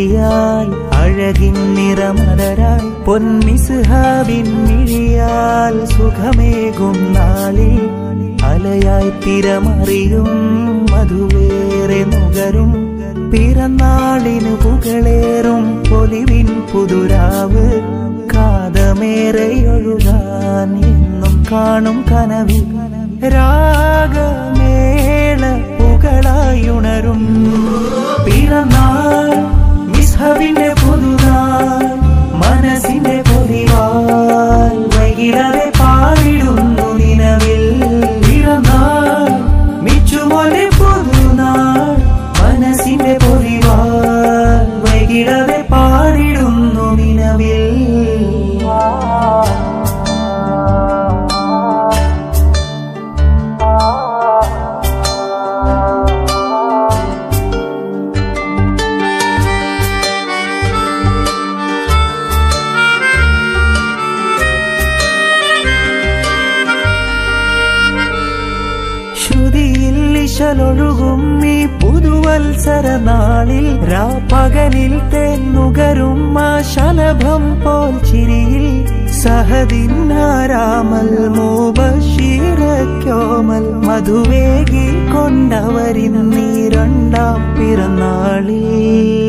മിഴിയായി അഴകിൻ നിറമലരായി പൊൻമിസുഹാബിൻ മിഴിയാൽ സുഖമേകും നാളിൽ. അലയായി തിരമറിയും മധുവേറെ നുകരും. പിറന്നാളിനു പുകളേറും പൊലിവിൻ പുതുരാവ്. കാതമേറെയൊഴുകാൻ എന്നും കാണും കനവിൽ. രാ ഇശലൊഴുകും ഈ പുതുവത്സര നാളിൽ. രാപ്പകലിൽ തേന്നുകരും ആ ശലഭം പോൽ ചിരിയിൽ. സഹദിന്നാരാമൽ മോബീരക്കോമൽ മധുവേകി കൊണ്ടവരിന്നീ രണ്ടാം പിറന്നാളിൽ.